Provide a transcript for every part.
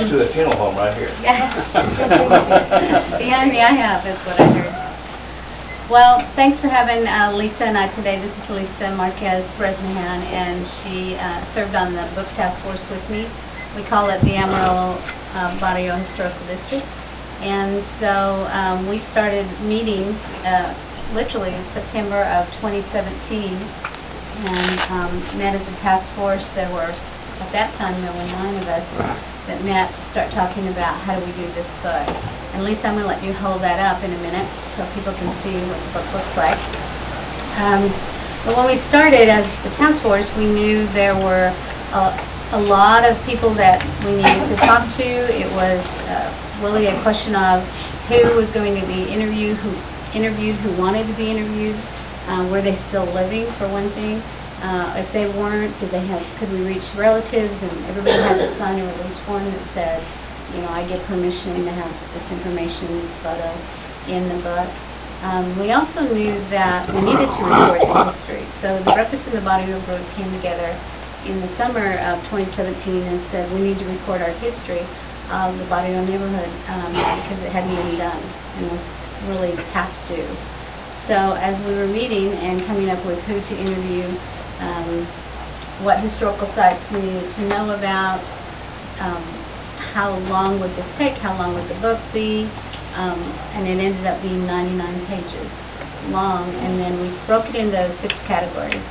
Next to the funeral home right here. Yes. The enemy I have is what I heard. Well, thanks for having uh, Lisa and I today. This is Lisa Marquez Bresnahan, and she uh, served on the book task force with me. We call it the Amarillo uh, Barrio Historical District. And so um, we started meeting uh, literally in September of 2017 and um, met as a task force. There were, at that time, there were nine of us that met to start talking about how do we do this book. And Lisa, I'm going to let you hold that up in a minute so people can see what the book looks like. Um, But when we started as the task force, we knew there were a a lot of people that we needed to talk to. It was uh, really a question of who was going to be interviewed, who interviewed, who wanted to be interviewed, uh, were they still living, for one thing? Uh, If they weren't, did they have, could we reach relatives? And everybody had to sign a release form that said, you know, I give permission to have this information, this photo in the book. Um, We also knew that we needed to record the history. So the Breakfast in the Barrio group came together in the summer of 2017 and said, we need to record our history of the Barrio neighborhood um, because it hadn't been done and was really past due. So as we were meeting and coming up with who to interview, um, what historical sites we needed to know about, um, how long would this take, how long would the book be, um, and it ended up being 99 pages long, and then we broke it into six categories.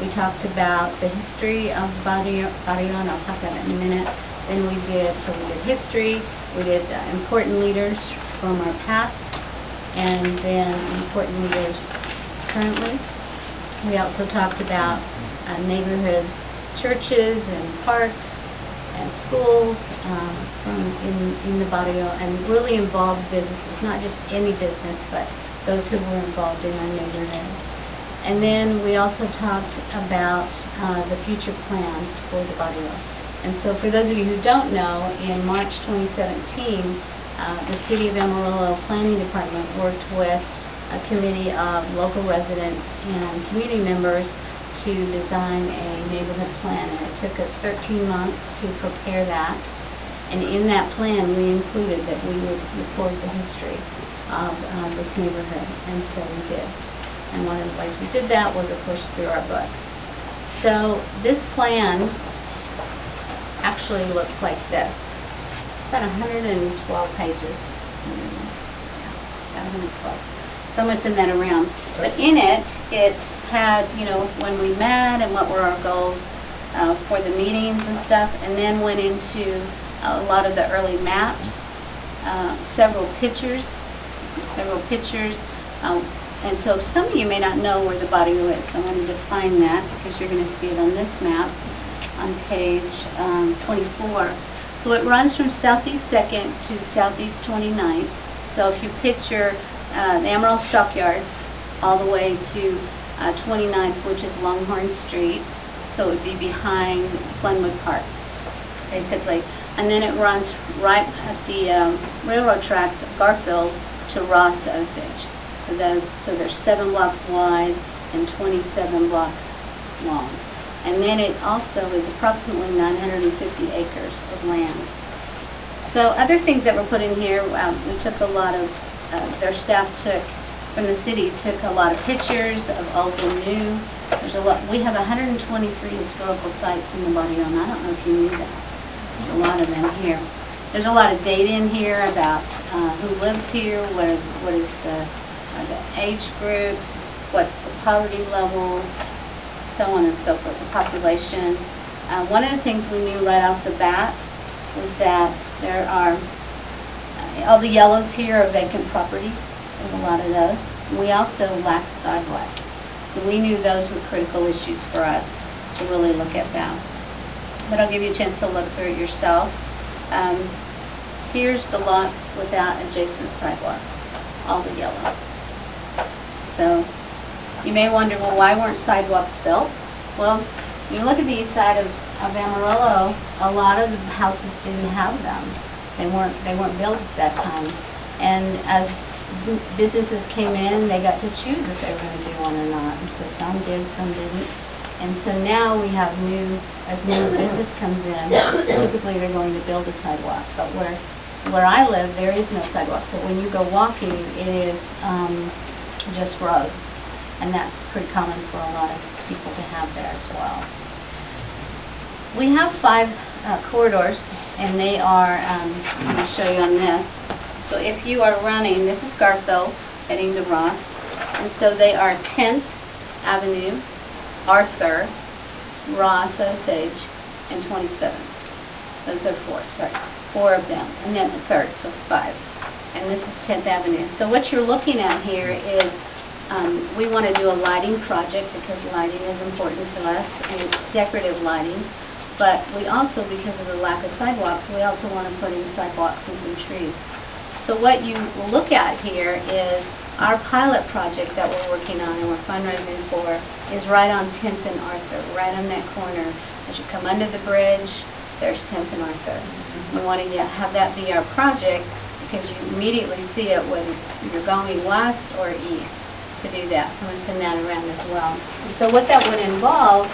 We talked about the history of Barrio, and I'll talk about that in a minute. Then we did, so we did history, we did uh, important leaders from our past, and then important leaders currently. We also talked about uh, neighborhood churches and parks and schools um, from in, in the barrio and really involved businesses, not just any business, but those who were involved in our neighborhood. And then we also talked about uh, the future plans for the barrio. And so for those of you who don't know, in March 2017, uh, the City of Amarillo Planning Department worked with a committee of local residents and community members to design a neighborhood plan. And it took us 13 months to prepare that. And in that plan, we included that we would record the history of uh, this neighborhood. And so we did. And one of the ways we did that was, of course, through our book. So this plan actually looks like this. It's about 112 pages. Mm, About 112. So I'm gonna send that around. But in it, it had, you know, when we met and what were our goals uh, for the meetings and stuff, and then went into a lot of the early maps, uh, several pictures, several pictures. um, And so some of you may not know where the barrio is, so I wanted to define that because you're gonna see it on this map on page um, 24. So it runs from Southeast 2nd to Southeast 29th. So if you picture uh, the Amarillo Stockyards all the way to uh, 29th, which is Longhorn Street, so it would be behind Glenwood Park, basically. And then it runs right at the um, railroad tracks of Garfield to Ross Osage. So those, so there's seven blocks wide and 27 blocks long. And then it also is approximately 950 acres of land. So other things that were put in here, um, we took a lot of, uh, their staff took, from the city, took a lot of pictures of old and new. There's a lot, we have 123 historical sites in the barrio, I don't know if you knew that. There's a lot of them here. There's a lot of data in here about uh, who lives here, what what is the, the age groups, what's the poverty level, so on and so forth, the population. Uh, One of the things we knew right off the bat was that there are, all the yellows here are vacant properties, there's a lot of those. We also lack sidewalks, so we knew those were critical issues for us to really look at that. But I'll give you a chance to look through it yourself. Um, Here's the lots without adjacent sidewalks, all the yellow. So you may wonder, well, why weren't sidewalks built? Well, you look at the east side of, of Amarillo, a lot of the houses didn't have them. They weren't, they weren't built at that time. And as businesses came in, they got to choose if they were gonna do one or not. And so some did, some didn't. And so now we have new, as new business comes in, typically they're going to build a sidewalk. But where, where I live, there is no sidewalk. So when you go walking, it is um, just road. And that's pretty common for a lot of people to have there as well. We have five uh, corridors, and they are, um, to show you on this. So if you are running, this is Garfield heading to Ross, and so they are 10th Avenue, Arthur, Ross, Osage, and 27th. Those are four, sorry, four of them, and then the third, so five. And this is 10th Avenue. So what you're looking at here is, um, we want to do a lighting project because lighting is important to us, and it's decorative lighting. But we also, because of the lack of sidewalks, we also want to put in sidewalks and some trees. So what you look at here is our pilot project that we're working on and we're fundraising for is right on 10th and Arthur, right on that corner. As you come under the bridge, there's 10th and Arthur. Mm-hmm. We want to have that be our project because you immediately see it when you're going west or east to do that. So we'll send that around as well. And so what that would involve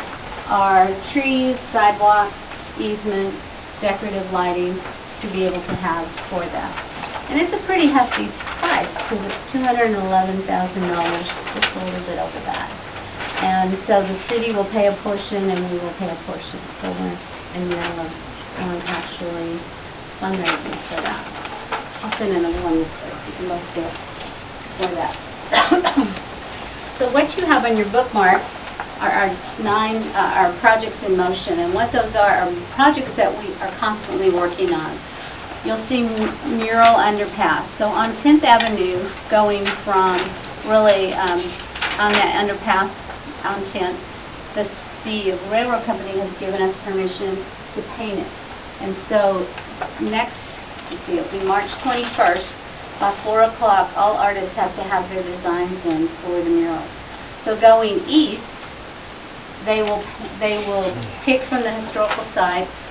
are trees, sidewalks, easements, decorative lighting to be able to have for that. And it's a pretty hefty price because it's $211,000, just a little bit over that. And so the city will pay a portion and we will pay a portion. So we're in the middle of um, actually fundraising for that. I'll send another one this way so you can both see it for that. So what you have on your bookmarks are our nine, uh, our projects in motion, and what those are, are projects that we are constantly working on. You'll see mural underpass. So on 10th Avenue, going from really um, on that underpass on 10th, this- the railroad company has given us permission to paint it. And so next, let's see, it'll be March 21st, by 4 o'clock, all artists have to have their designs in for the murals. So going east, they will, they will pick from the historical sites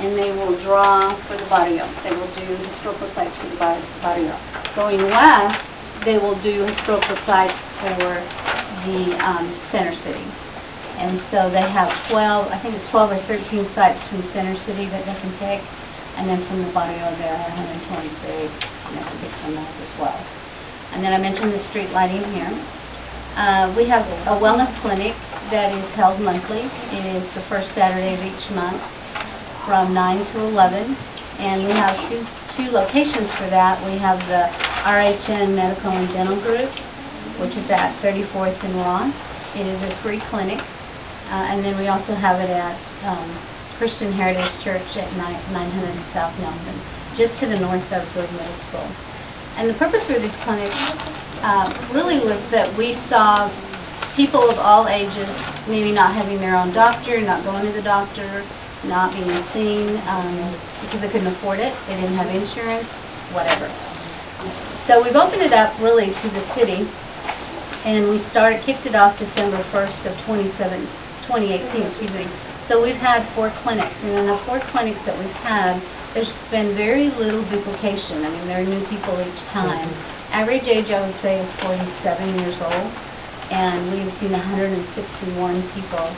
and they will draw for the barrio. They will do historical sites for the bar- barrio. Going west, they will do historical sites for the um, center city. And so they have 12, I think it's 12 or 13 sites from center city that they can pick. And then from the barrio, there are 123, and they can pick from those as well. And then I mentioned the street lighting here. Uh, We have a wellness clinic that is held monthly. It is the first Saturday of each month from 9 to 11. And we have two, two locations for that. We have the RHN Medical and Dental Group, which is at 34th and Ross. It is a free clinic. Uh, And then we also have it at um, Christian Heritage Church at 900 South Nelson, just to the north of Wood Middle School. And the purpose for these clinics uh, really was that we saw people of all ages, maybe not having their own doctor, not going to the doctor, not being seen um, because they couldn't afford it, they didn't have insurance, whatever. So we've opened it up really to the city, and we started, kicked it off December 1st of 27 2018, excuse me. So we've had four clinics, and in the four clinics that we've had, there's been very little duplication. I mean, there are new people each time. Average age, I would say, is 47 years old, and we've seen 161 people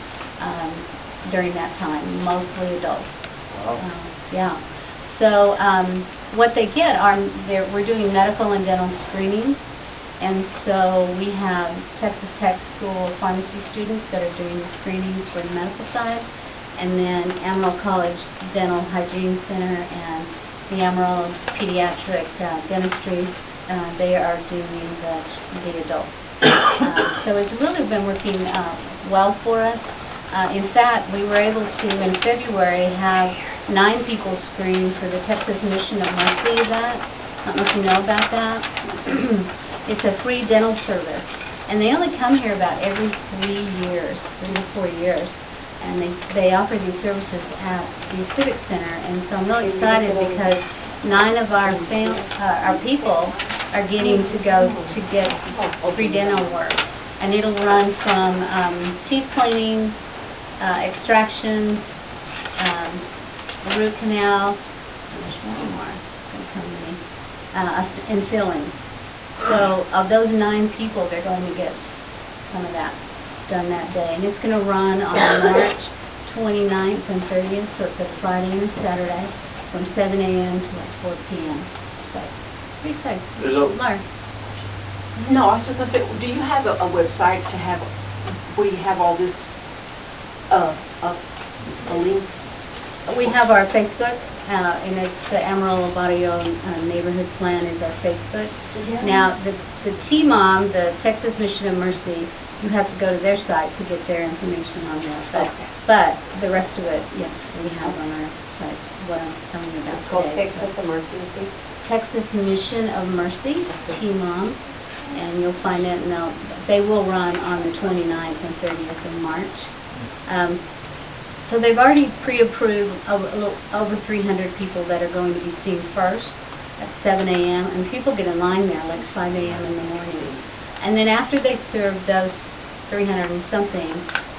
um, during that time, mostly adults. Um, Yeah. So um, what they get are, we're doing medical and dental screenings. And so we have Texas Tech School of pharmacy students that are doing the screenings for the medical side. And then Amarillo College Dental Hygiene Center and the Amarillo Pediatric uh, Dentistry, uh, they are doing the, the adults. So it's really been working uh, well for us. Uh, In fact, we were able to, in February, have nine people screened for the Texas Mission of Mercy event. I don't know if you know about that. It's a free dental service, and they only come here about every three years, three to four years. And they, they offer these services at the Civic Center, and so I'm really excited because nine of our uh, our people are getting to go to get free dental work. And it'll run from um, teeth cleaning, uh, extractions, um, root canal, there's one more, it's gonna come to me. uh, in fillings. So of those nine people, they're going to get some of that done that day. And it's going to run on March 29th and 30th, so it's a Friday and a Saturday, from 7 a.m. to like 4 p.m. So, pretty excited. There's a- Learn. No, I was just gonna say, do you have a, a website to have, where you have all this, uh, a, a link? We have our Facebook, uh, and it's the Amarillo Barrio uh, Neighborhood Plan is our Facebook. Now, the, the T-MOM, the Texas Mission of Mercy, you have to go to their site to get their information on that. But, Okay. but the rest of it, yes, we have on our site, what I'm telling you about It's called today. so. Texas Emergency. Texas Mission of Mercy, T-MOM, and you'll find it, and they'll, run on the 29th and 30th of March. Um, So they've already pre-approved over, over 300 people that are going to be seen first at 7 a.m., and people get in line there like 5 a.m. in the morning. And then after they serve those 300 and something,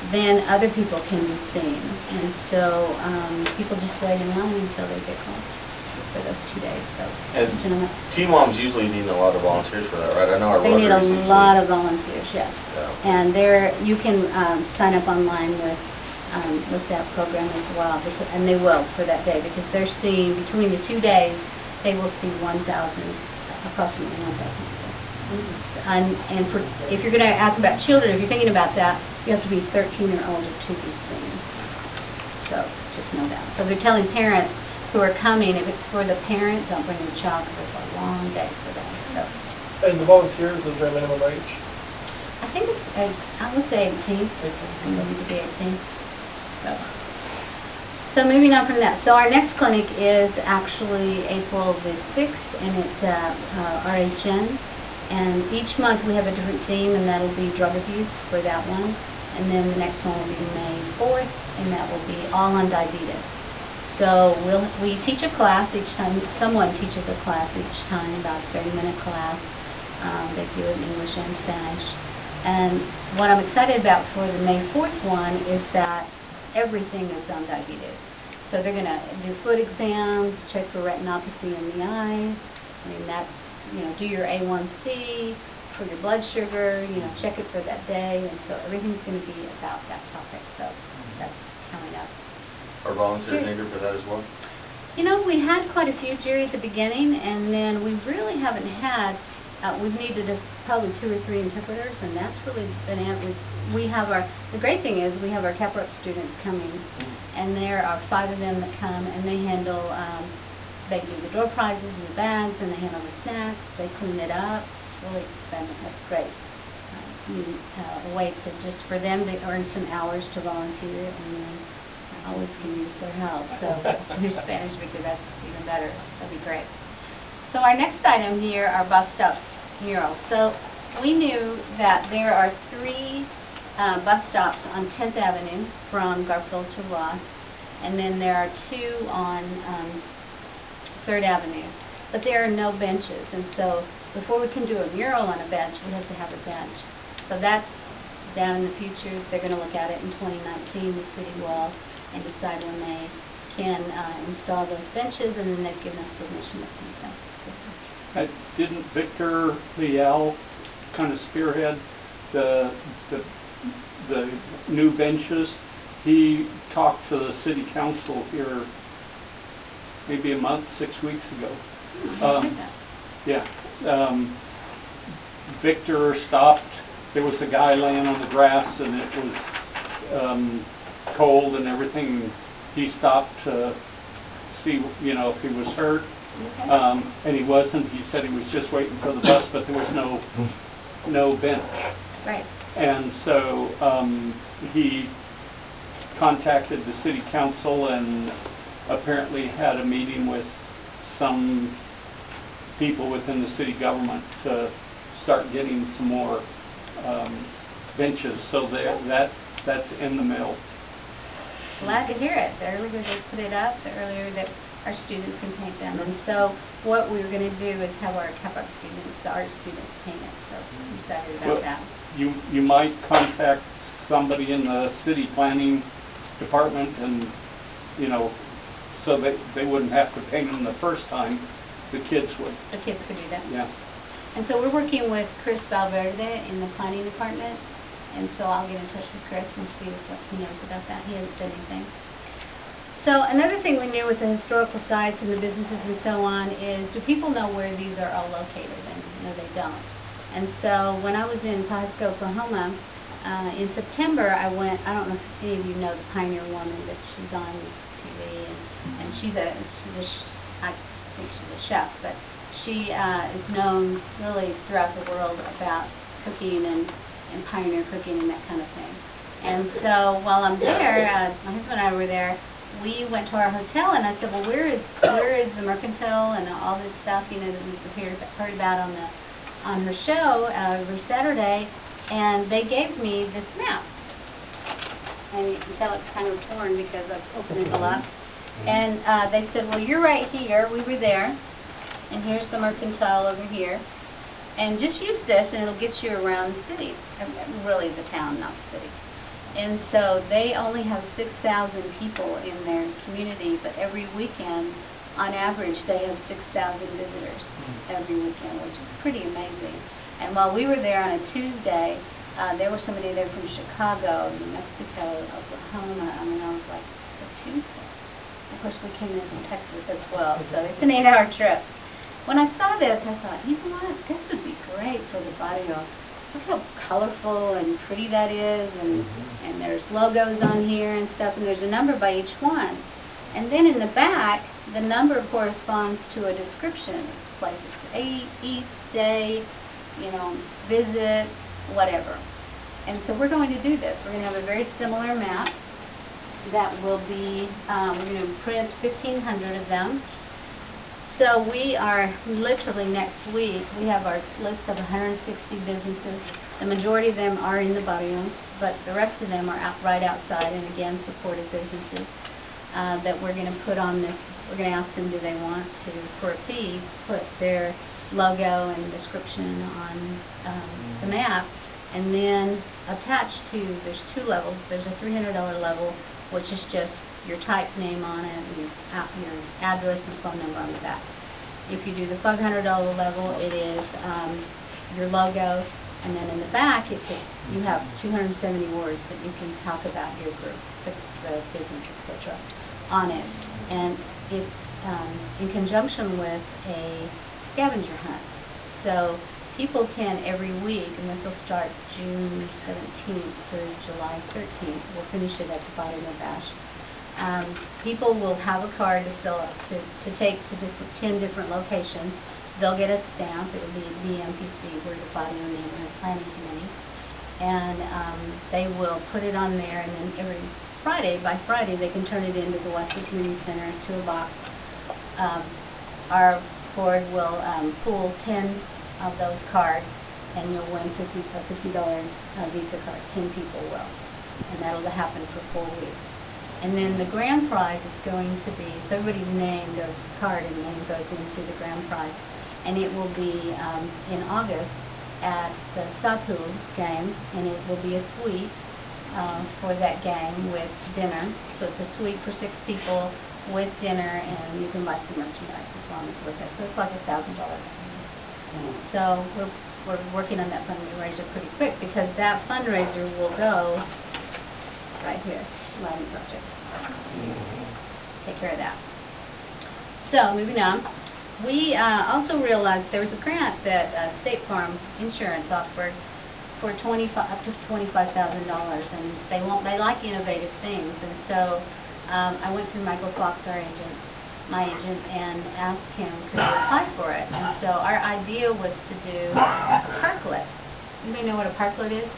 then other people can be seen. And so um, people just wait in line until they get called for those two days, so. And gentlemen. T-Moms usually need a lot of volunteers for that, right? I know our They need a Rotary usually- lot of volunteers, yes. Yeah. And there, you can um, sign up online with, um, with that program as well, because- and they will for that day, because they're seeing, between the two days, they will see 1,000, approximately 1,000 people. So, And, and for, if you're gonna ask about children, if you're thinking about that, you have to be 13 or older to be seen. So, just know that. So they're telling parents who are coming, if it's for the parent, don't bring the child, because it's a long day for them, so. And the volunteers, is there a minimum age? I think it's, I would say 18, I believe to be 18, so. So moving on from that, so our next clinic is actually April the 6th, and it's at uh, RHN. And each month we have a different theme, and that'll be drug abuse for that one. And then the next one will be May 4th, and that will be all on diabetes. So we'll, we teach a class each time, someone teaches a class each time, about a 30-minute class. Um, They do it in English and Spanish. And what I'm excited about for the May 4th one is that everything is on diabetes. So they're gonna do foot exams, check for retinopathy in the eyes. I mean, that's, you know, do your A1C, for your blood sugar, you know, check it for that day. And so everything's gonna be about that topic, so. Are volunteers Sure. needed for that as well? You know, we had quite a few, Jerry, at the beginning, and then we really haven't had, uh, we've needed a- probably two or three interpreters, and that's really been it. We- We have our, the great thing is, we have our Caprock students coming, and there are five of them that come, and they handle, um, they do the door prizes and the bags, and they handle the snacks, they clean it up. It's really been a great, uh, mm, uh, a way to, just for them to earn some hours to volunteer, and then always can use their help, so your Spanish speaker, that's even better, that'd be great. So our next item here are bus stop murals. So we knew that there are three uh, bus stops on 10th Avenue from Garfield to Ross, and then there are two on um, Third Avenue. But there are no benches, and so before we can do a mural on a bench, we have to have a bench. So that's down in the future, they're gonna look at it in 2019, the city will, and decide when they can uh, install those benches, and then they've given us permission to. Yes, sir. Uh, Didn't Victor Leal kind of spearhead the, the, the new benches? He talked to the city council here maybe a month, six weeks ago. Um, Yeah, um, Victor stopped, there was a guy laying on the grass and it was, um, cold and everything. He stopped to see, you know, if he was hurt. Okay. Um, and he wasn't, he said he was just waiting for the bus, but there was no, no bench. Right, And so, um, he contacted the city council and apparently had a meeting with some people within the city government to start getting some more, um, benches, so that, that, that's in the mill. Glad to hear it. The earlier they put it up, the earlier that our students can paint them. And so what we were gonna do is have our Caprock students, the art students paint it, so I'm excited Well- about that. You, you might contact somebody in the city planning department and, you know, so that they wouldn't have to paint them the first time. the kids would, the kids could do that. yeah. And so we're working with Chris Valverde in the planning department, and so I'll get in touch with Chris and see what he knows about that. He hasn't said anything. So another thing we knew with the historical sites and the businesses and so on is, do people know where these are all located? And no, they don't. And so when I was in Pawhuska, Oklahoma, uh, in September, I went, I don't know if any of you know the Pioneer Woman, but she's on TV, and, and she's a, she's a, sh- I think she's a chef, but she uh, is known really throughout the world about cooking and, and pioneer cooking and that kind of thing. And so while I'm there, uh, my husband and I were there, we went to our hotel and I said, well, where is, where is the mercantile and all this stuff, you know, that we've heard, heard about on the, on her show, uh, every Saturday? And they gave me this map. And you can tell it's kind of torn because I've opened it a lot. And, uh, they said, well, you're right here, we were there, and here's the mercantile over here. And just use this and it'll get you around the city, really the town, not the city. And so they only have six thousand people in their community, but every weekend, on average, they have six thousand visitors every weekend, which is pretty amazing. And while we were there on a Tuesday, uh, there was somebody there from Chicago, New Mexico, Oklahoma. I mean, I was like, a Tuesday. Of course, we came in from Texas as well, so it's an eight-hour trip. When I saw this, I thought, you know what, this would be great for the body barrio. Look how colorful and pretty that is, and, and there's logos on here and stuff, and there's a number by each one. And then in the back, the number corresponds to a description. It's places to eat, eat, stay, you know, visit, whatever. And so we're going to do this. We're going to have a very similar map that will be, um, we're going to print 1,500 of them. So we are literally next week, we have our list of 160 businesses. The majority of them are in the barrio, but the rest of them are out, right outside and again, supported businesses uh, that we're going to put on this, we're going to ask them, do they want to, for a fee, put their logo and description on um, the map. And then attached to, there's two levels, there's a $300 level, which is just your type name on it, and your, your address and phone number on the back. If you do the $500 level, it is um, your logo, and then in the back, it's a, you have 270 words that you can talk about your group, the, the business, etc., on it. And it's um, in conjunction with a scavenger hunt. So people can every week, and this will start June 17th through July 13th. We'll finish it at the bottom of Bash. Um, people will have a card to fill up, to, to take to different, 10 different locations. They'll get a stamp, it'll be BMPC, we're the Body and Neighborhood Planning Committee. And um, they will put it on there, and then every Friday, by Friday, they can turn it into the Westlake Community Center to a box. Um, Our board will um, pull 10 of those cards, and you'll win 50, a $50 uh, Visa card, 10 people will. And that'll happen for four weeks. And then the grand prize is going to be, so everybody's name goes, card and name goes into the grand prize. And it will be um, in August at the Sod Poodles game, and it will be a suite uh, for that game with dinner. So it's a suite for six people with dinner, and you can buy some merchandise as long as with it. So it's like a thousand dollar. So we're, we're working on that fundraiser pretty quick, because that fundraiser will go right here, Lighting Project. Take care of that. So, moving on. We uh, also realized there was a grant that uh, State Farm Insurance offered for 25, up to $25,000, and they want, they like innovative things. And so um, I went through Michael Fox, our agent, my agent, and asked him, could we apply for it? And so our idea was to do a parklet. Anybody know what a parklet is?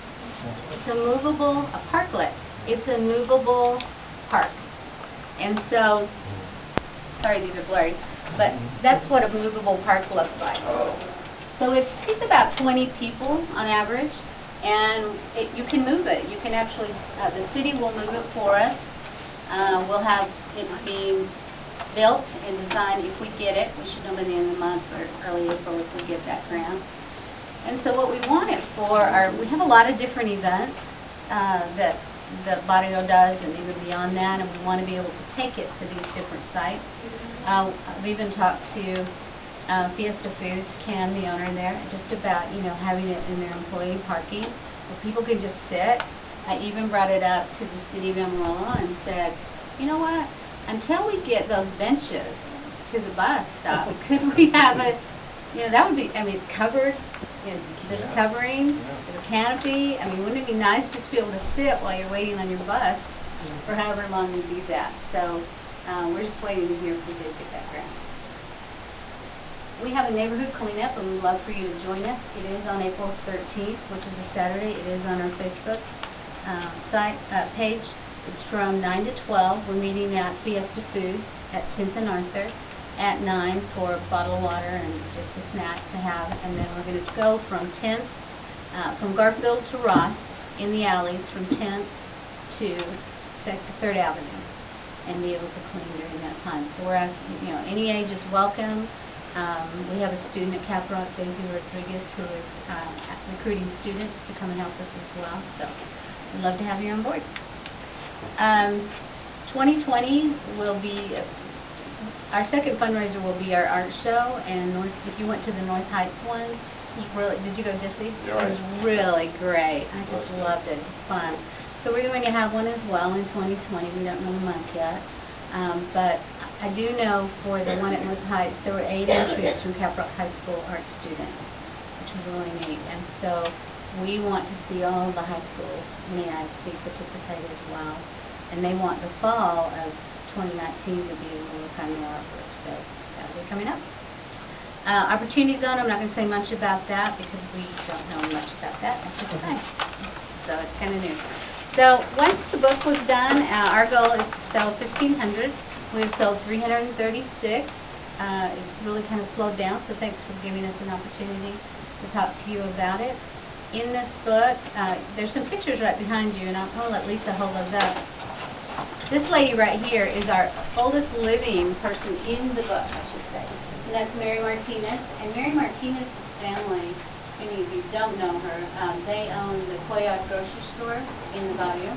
It's a movable, a parklet. It's a movable park. And so, sorry, these are blurry, but that's what a movable park looks like. So it fits about 20 people on average, and it, you can move it. You can actually, uh, the city will move it for us. Uh, we'll have it being built and designed if we get it. We should know by the end of the month or early April if we get that grant. And so what we want it for are, we have a lot of different events uh, that the Barrio does and even beyond that, and we want to be able to take it to these different sites. Uh, I've even talked to uh, Fiesta Foods can, the owner there, just about, you know, having it in their employee parking, where people can just sit. I even brought it up to the city of Amarillo and said, you know what, until we get those benches to the bus stop, could we have a, you know, that would be, I mean, it's covered, you know, there's Yeah. covering, Yeah. there's a canopy, I mean, wouldn't it be nice just to be able to sit while you're waiting on your bus for however long you do that? So, um, we're just waiting to hear if we did get that grant. We have a neighborhood cleanup, and we'd love for you to join us. It is on April 13th, which is a Saturday. It is on our Facebook um, site, uh, page. It's from 9 to 12. We're meeting at Fiesta Foods at 10th and Arthur at 9 for a bottle of water and just a snack to have. And then we're going to go from 10th, uh, from Garfield to Ross in the alleys from 10th to 3rd Avenue and be able to clean during that time. So we're asking, you know, any age is welcome. Um, we have a student at Caprock, Daisy Rodriguez, who is um, recruiting students to come and help us as well. So we'd love to have you on board. Um, 2020 will be, our second fundraiser will be our art show, and North, if you went to the North Heights one, it was really, did you go, Jesse? Yeah, It was really great. I just loved it. It was fun. So we're going to have one as well in 2020. We don't know the month yet. Um, but I do know for the one at North Heights, there were eight entries from Caprock High School art students, which was really neat. And so we want to see all the high schools in the ISD participate as well. And they want the fall of 2019 to be when we're coming over. So that'll be coming up. Uh, Opportunity Zone, I'm not going to say much about that because we don't know much about that at this time. So it's kind of new. So once the book was done, uh, our goal is to sell 1,500. We've sold 336. Uh, It's really kind of slowed down, so thanks for giving us an opportunity to talk to you about it. In this book, uh, there's some pictures right behind you, and going to let Lisa hold those up. This lady right here is our oldest living person in the book, I should say. And that's Mary Martinez. And Mary Martinez's family, many of you don't know her, um, they own the Coyote grocery store in the barrio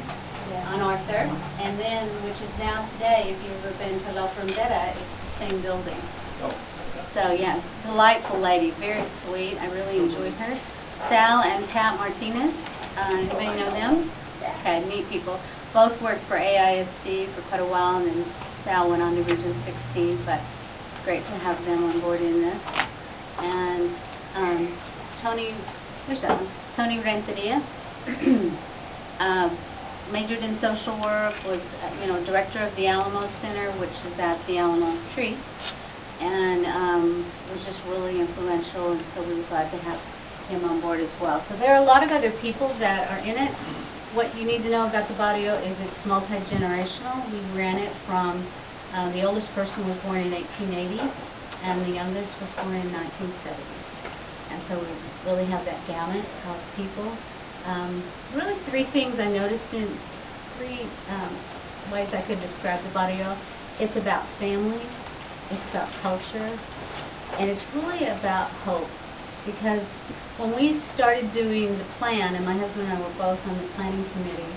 on Arthur. And then, which is now today, if you've ever been to La Frontera, it's the same building. So, yeah, delightful lady, very sweet. I really enjoyed her. Sal and Pat Martinez, uh, anybody know them? Okay, neat people. Both worked for AISD for quite a while, and then Sal went on to Region 16, but it's great to have them on board in this. And um, Tony, where's that one? Tony Renteria, uh, majored in social work, was, uh, you know, director of the Alamo Center, which is at the Alamo Tree, and um, was just really influential, and so we were glad to have him on board as well. So there are a lot of other people that are in it. What you need to know about the barrio is it's multi-generational. We ran it from, uh, the oldest person was born in 1880, and the youngest was born in 1970. And so we really have that gamut of people. Um, really three things I noticed in, three um, ways I could describe the barrio. It's about family, it's about culture, and it's really about hope. Because when we started doing the plan, and my husband and I were both on the planning committee,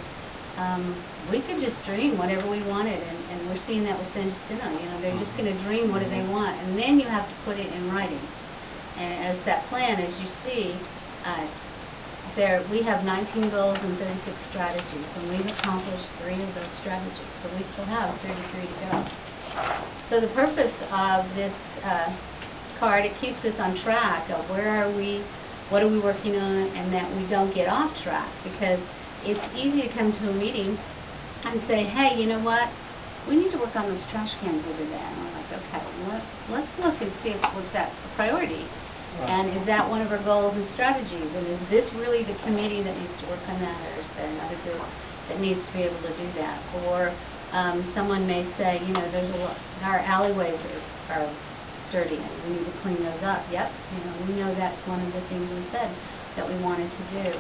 um, we could just dream whatever we wanted, and, and we're seeing that with San Jacinto, you know, they're just gonna dream what do they want, and then you have to put it in writing. And as that plan, as you see, uh, there, we have 19 goals and 36 strategies, and we've accomplished three of those strategies, so we still have 33 to go. So the purpose of this uh, it keeps us on track of where are we, what are we working on, and that we don't get off track, because it's easy to come to a meeting and say, hey, you know what, we need to work on those trash cans over there. And I'm like, okay, let, let's look and see if was that a priority. And is that one of our goals and strategies? And is this really the committee that needs to work on that, or is there another group that needs to be able to do that? Or um, someone may say, you know, there's a lot, our alleyways are, are dirty and we need to clean those up. Yep, you know, we know that's one of the things we said that we wanted to do.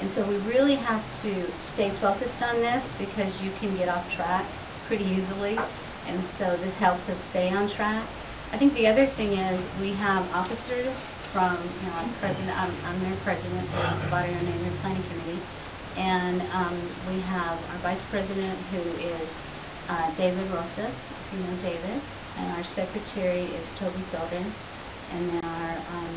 And so we really have to stay focused on this because you can get off track pretty easily. And so this helps us stay on track. I think the other thing is we have officers from, you know, I'm president, I'm, I'm their president of the Body and Neighborhood Planning Committee. And um, we have our vice president who is uh, David Rosas, if you know David. And our secretary is Toby Feldens. and then our, um,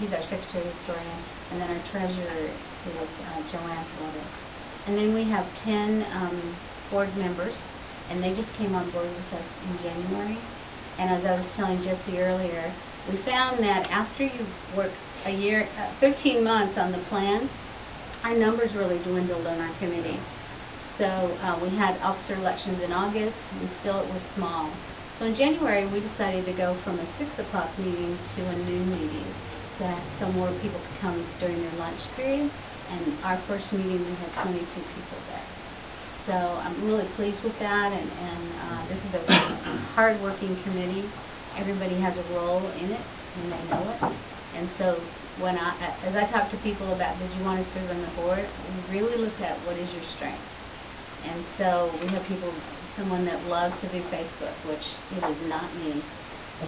he's our secretary historian, and then our treasurer is uh, Joanne Flores. And then we have ten um, board members, and they just came on board with us in January. And as I was telling Jesse earlier, we found that after you work a year, uh, 13 months on the plan, our numbers really dwindled on our committee. So uh, we had officer elections in August, and still it was small. So in January, we decided to go from a 6 o'clock meeting to a noon meeting, to so more people could come during their lunch period. And our first meeting, we had 22 people there. So I'm really pleased with that, and, and uh, this is a hard-working committee. Everybody has a role in it, and they know it. And so when I, as I talk to people about, did you want to serve on the board, we really looked at what is your strength. And so we have people, someone that loves to do Facebook, which it is not me.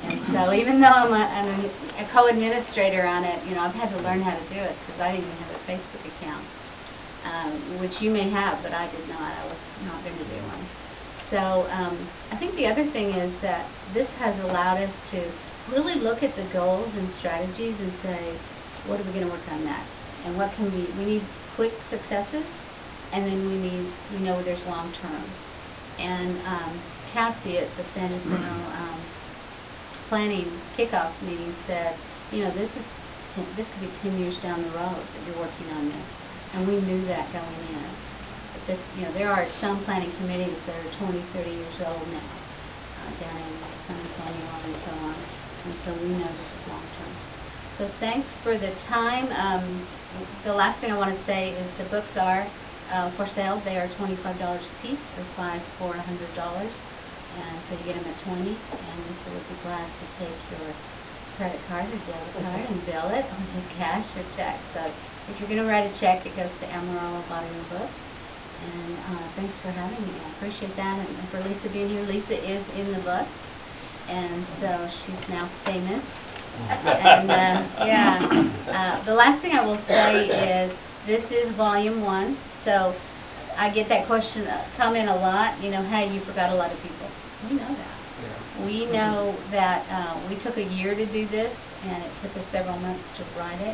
And so even though I'm a, I'm a- co-administrator on it, you know, I've had to learn how to do it because I didn't even have a Facebook account um, which you may have, but I did not. I was not going to do one. So um, I think the other thing is that this has allowed us to really look at the goals and strategies and say, what are we going to work on next? And what can we, we need quick successes, and then we need, we know there's long term. And um, Cassie at the San Jacinto um, planning kickoff meeting said, you know, this is, ten- this could be 10 years down the road that you're working on this. And we knew that going in. But this, you know, there are some planning committees that are 20, 30 years old now, uh, down in San Antonio and so on. And so we know this is long-term. So thanks for the time. Um, The last thing I want to say is the books are uh, for sale. They are $25 a piece, or five for $100. And so you get them at 20 and Lisa would be glad to take your credit card or debit card and bill it or the cash or check. So if you're gonna write a check, it goes to Amarillo Bottoming Book. And, uh, thanks for having me. I appreciate that. And for Lisa being here, Lisa is in the book. And so she's now famous. And, uh, yeah, uh, the last thing I will say is, this is volume one, so I get that question, uh, comment a lot, you know, hey, you forgot a lot of people. We know that. We know that, uh, we took a year to do this, and it took us several months to write it.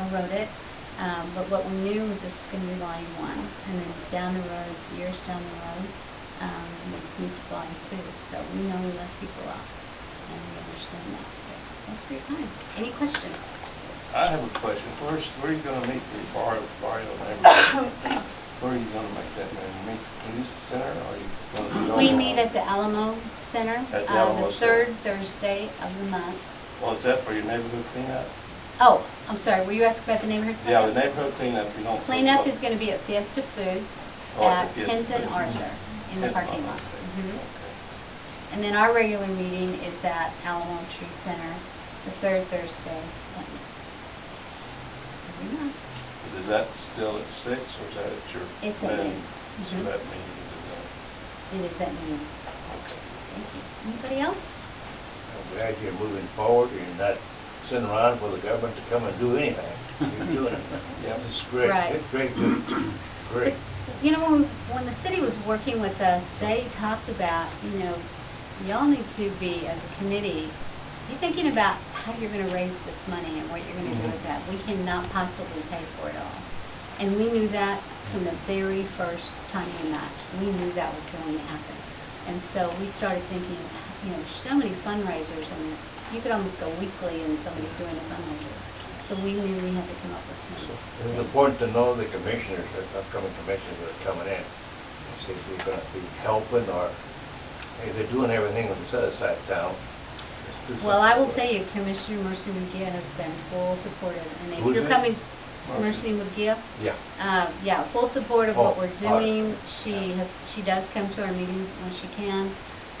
I wrote it, um, but what we knew was this was gonna be volume one, and then down the road, years down the road, um, we moved to volume two, so we know we left people out, and we understand that. So, Thanks for your time. Any questions? I have a question. First, where are you gonna meet the bar, barrio neighborhood? Where are you gonna make that meeting? Meet community center, or are you do it We meet at the Alamo Center, At the uh, Alamo the Center. third Thursday of the month. Well, is that for your neighborhood cleanup? Oh, I'm sorry, were you asking about the neighborhood? Yeah, the cleanup? neighborhood cleanup, you don't. Cleanup is gonna be at Fiesta Foods Oh, at it's at Fiesta Tenth and Foods. Arthur in the parking lot. Mhm. Okay. And then our regular meeting is at Alamo Tree Center, the third Thursday at every. Is that still at six, or is that at your? It's at main- noon. So Mhm. that meeting is It is at noon. at, okay. Thank you. Anybody else? I'm glad you're moving forward, and you're not sitting around for the government to come and do anything. You're doing it. Yeah. It's great, Right. it's great, good, great. You know, when, when the city was working with us, they talked about, you know, y'all need to be, as a committee, be thinking about how you're gonna raise this money and what you're gonna do mm-hmm. with that. We cannot possibly pay for it all. And we knew that from the very first time we met. We knew that was going to happen. And so we started thinking, you know, so many fundraisers, I mean, you could almost go weekly and somebody's doing a fundraiser. So we knew we had to come up with some. It's things. important to know the commissioners, the upcoming commissioners that are coming in. See if we're gonna be helping, or, hey, they're doing everything on the set aside town. Well, I will tell you, Commissioner Mercy Murguia has been full supportive, and if Who's you're that? coming, Mercy Murguia, Yeah, uh, yeah, full support of what Oh, we're all right. doing. She has, she does come to our meetings when she can.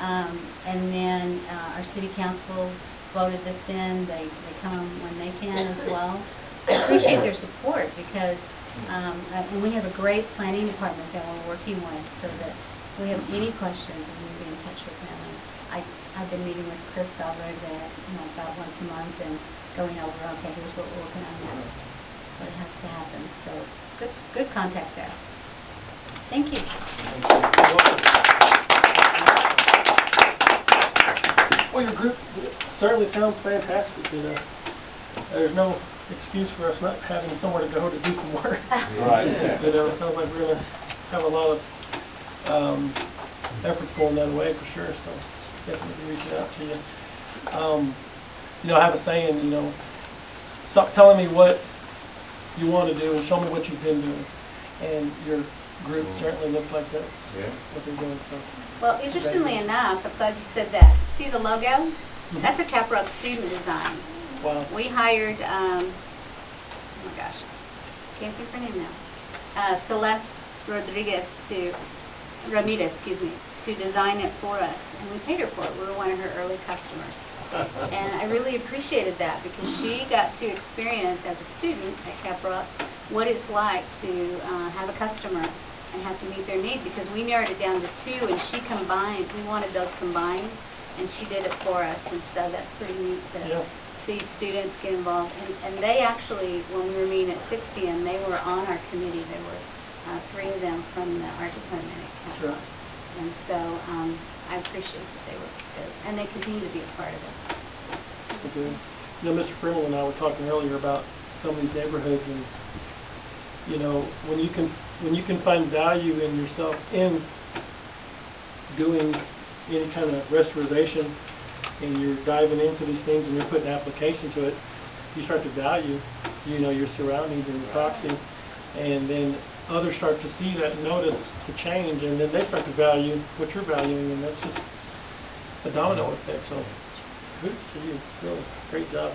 Um, and then, uh, our city council voted this in, they, they come when they can as well. I appreciate their support because, um, uh, and we have a great planning department that we're working with, so that if we have any questions, we can be in touch with them. And I, I've been meeting with Chris Valverde, you know, about once a month and going over, okay, here's what we're working on next. What has to happen, so good, good contact there. Thank you. We Well, your group certainly sounds fantastic, you know. There's no excuse for us not having somewhere to go to do some work. Right. You know, it sounds like we're gonna have a lot of, um, efforts going that way for sure, so definitely reaching out to you. Um, you know, I have a saying, you know, stop telling me what you wanna do and show me what you've been doing. And your group certainly looks like that's Yeah. what they're doing, so. Well, interestingly enough, I'm glad you said that. See the logo? That's a Caprock student design. Wow. We hired, um, oh my gosh, can't think of her name now. Uh, Celeste Rodriguez to, Ramirez, excuse me, to design it for us. And we paid her for it. We were one of her early customers. And I really appreciated that because she got to experience as a student at Caprock what it's like to uh, have a customer and have to meet their need because we narrowed it down to two and she combined, we wanted those combined and she did it for us. And so that's pretty neat to Yeah. see students get involved. And, and they actually, when we were meeting at 6 PM, they were on our committee. There were uh, three of them from the art department at Sure. And so um, I appreciate that they were, and they continue to be a part of it. Okay. You know, Mr. Frimmel and I were talking earlier about some of these neighborhoods and, you know, when you can, when you can find value in yourself in doing any kind of restoration and you're diving into these things and you're putting application to it, you start to value, you know, your surroundings and your proxy. And then others start to see that, notice the change, and then they start to value what you're valuing, and that's just a domino effect, so kudos to you, really, great job.